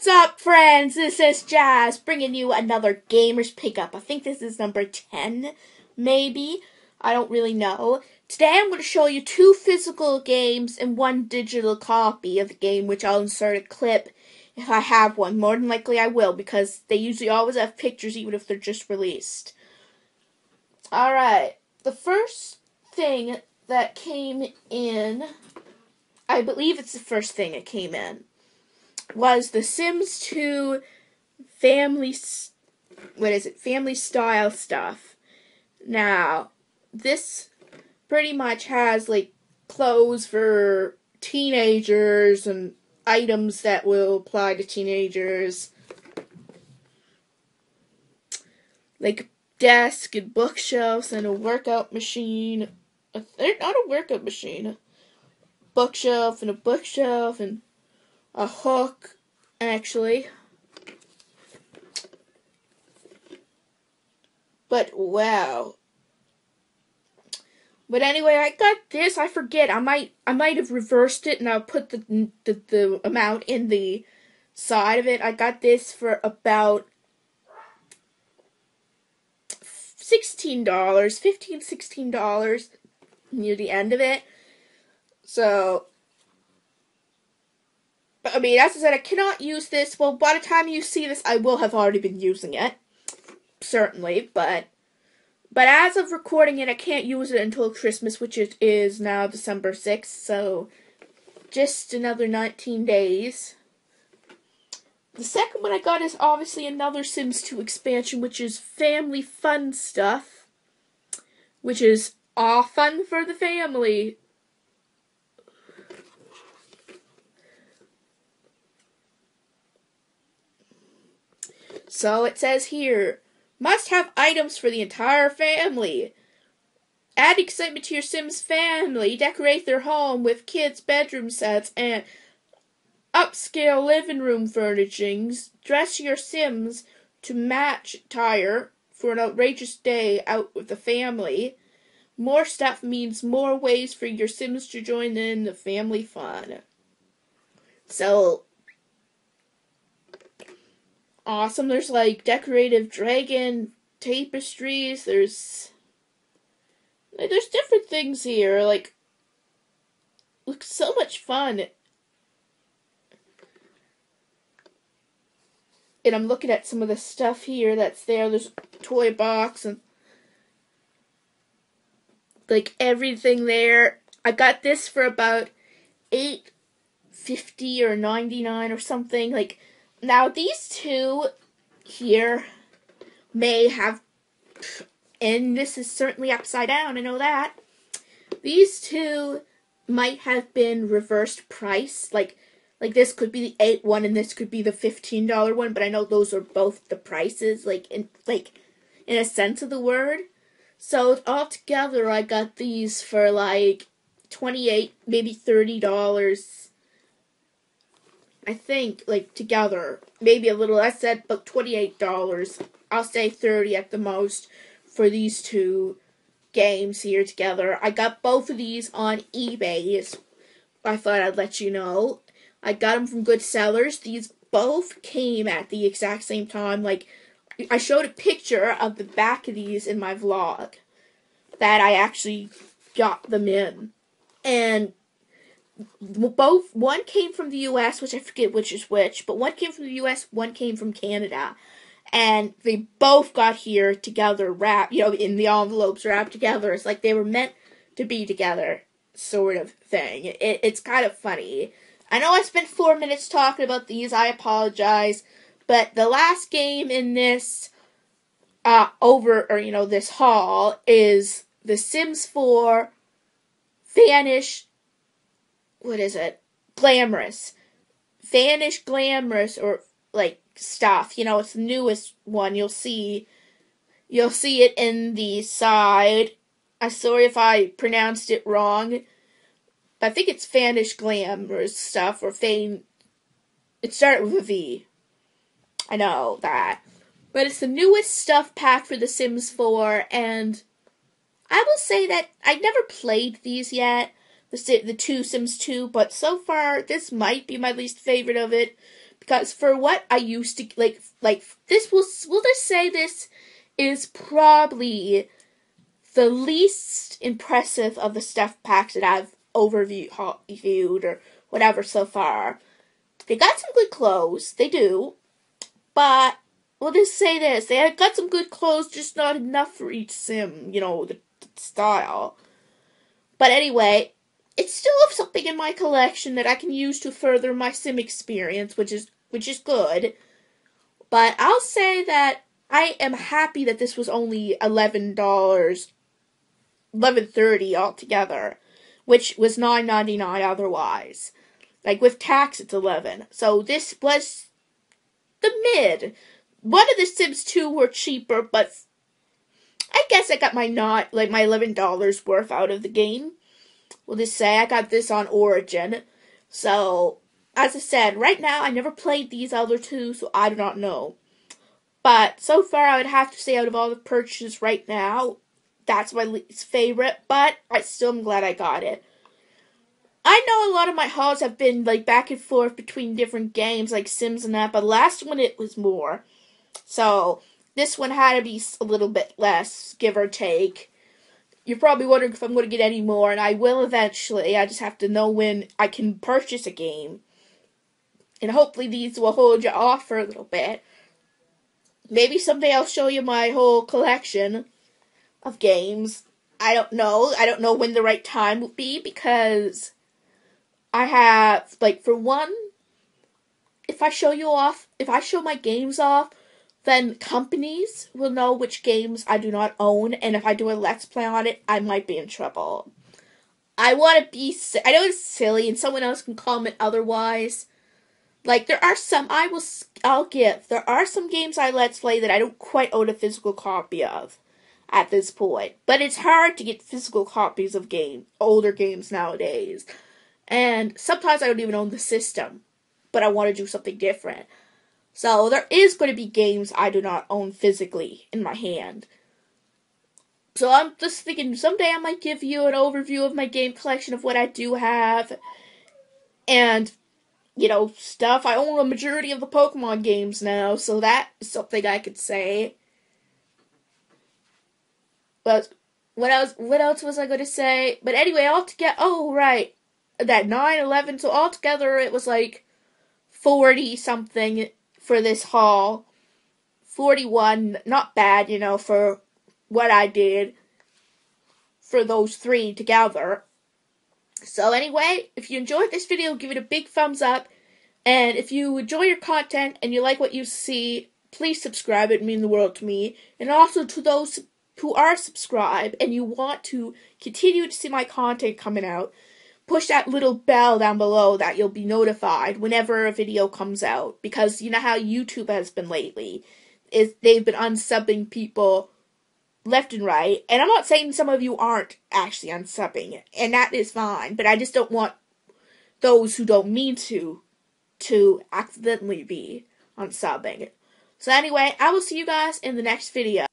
What's up, friends? This is Jazz bringing you another Gamers Pickup. I think this is number 10, maybe. I don't really know. Today I'm going to show you two physical games and one digital copy of the game, which I'll insert a clip if I have one. More than likely I will, because they usually always have pictures even if they're just released. Alright, the first thing that came in, I believe it's the first thing that came in was The Sims 2 family what is it? Family style stuff. Now, this pretty much has like clothes for teenagers and items that will apply to teenagers. Like desk and bookshelves and a workout machine. They're not a workout machine. A bookshelf and a bookshelf and a hook, actually. But wow. But anyway, I got this. I forget. I might I might have reversed it and I'll put the the, the amount in the side of it. I got this for about $16, $15, $16 near the end of it. So, I mean, as I said, I cannot use this. Well, by the time you see this, I will have already been using it. Certainly, but but as of recording it, I can't use it until Christmas, which is, is now December 6th, so just another 19 days. The second one I got is obviously another Sims 2 expansion, which is family fun stuff, which is all fun for the family. So it says here, must have items for the entire family. Add excitement to your Sims family. Decorate their home with kids' bedroom sets and upscale living room furnishings. Dress your Sims to match attire for an outrageous day out with the family. More stuff means more ways for your Sims to join in the family fun. So, awesome. There's like decorative dragon tapestries. There's there's different things here. Like looks so much fun. And I'm looking at some of the stuff here that's there. There's toy box and like everything there. I got this for about eight fifty or ninety nine or something. Like now, these two here may have, and this is certainly upside down, I know that. These two might have been reversed price, like like this could be the eight one and this could be the fifteen dollar one, but I know those are both the prices, like in like in a sense of the word. So altogether, I got these for like twenty eight, maybe thirty dollars I think like together, maybe a little less said, but twenty-eight dollars. I'll say thirty at the most for these two games here together. I got both of these on eBay. I thought I'd let you know. I got them from good sellers. These both came at the exact same time. Like I showed a picture of the back of these in my vlog that I actually got them in. And both one came from the U.S., which I forget which is which, but one came from the U.S., one came from Canada, and they both got here together, wrapped, you know, in the envelopes wrapped together. It's like they were meant to be together, sort of thing. It, it's kind of funny. I know I spent four minutes talking about these. I apologize, but the last game in this uh over or you know this haul is The Sims 4 Vanish what is it? Glamorous. Vanish glamorous or like stuff. You know, it's the newest one. You'll see you'll see it in the side. I'm sorry if I pronounced it wrong. But I think it's Vanish glamorous stuff or Fane it started with a V. I know that. But it's the newest stuff pack for The Sims 4 and I will say that I never played these yet the the two Sims 2, but so far this might be my least favorite of it because for what I used to like, like this will we'll just say this is probably the least impressive of the stuff packs that I've overviewed or whatever so far. They got some good clothes, they do, but we'll just say this: they got some good clothes, just not enough for each sim. You know the, the style. But anyway, it's still something in my collection that I can use to further my sim experience, which is which is good. But I'll say that I am happy that this was only eleven dollars, eleven thirty altogether, which was nine ninety nine otherwise. Like with tax, it's eleven. So this was the mid. One of the Sims two were cheaper, but I guess I got my not like my eleven dollars worth out of the game. We'll just say I got this on Origin. So as I said, right now I never played these other two, so I do not know. But so far, I would have to say out of all the purchases right now, that's my least favorite. But I still am glad I got it. I know a lot of my hauls have been like back and forth between different games like Sims and that, but last one it was more. So this one had to be a little bit less, give or take. You're probably wondering if I'm going to get any more, and I will eventually. I just have to know when I can purchase a game. And hopefully these will hold you off for a little bit. Maybe someday I'll show you my whole collection of games. I don't know. I don't know when the right time will be because I have, like, for one, if I show you off, if I show my games off, then companies will know which games I do not own, and if I do a let's play on it, I might be in trouble. I want to be. I know it's silly, and someone else can comment otherwise. Like there are some I will. I'll give. There are some games I let's play that I don't quite own a physical copy of, at this point. But it's hard to get physical copies of game older games nowadays, and sometimes I don't even own the system, but I want to do something different. So there is going to be games I do not own physically in my hand. So I'm just thinking someday I might give you an overview of my game collection of what I do have. And, you know, stuff. I own a majority of the Pokemon games now, so that is something I could say. But what else what else was I gonna say? But anyway, altogether oh right. That 9 11, so altogether it was like forty something for this haul. 41, not bad, you know, for what I did for those three together. So anyway, if you enjoyed this video, give it a big thumbs up. And if you enjoy your content and you like what you see, please subscribe. It means the world to me. And also to those who are subscribed and you want to continue to see my content coming out, push that little bell down below that you'll be notified whenever a video comes out because you know how YouTube has been lately is they've been unsubbing people left and right and I'm not saying some of you aren't actually unsubbing and that is fine but I just don't want those who don't mean to to accidentally be unsubbing. So anyway I will see you guys in the next video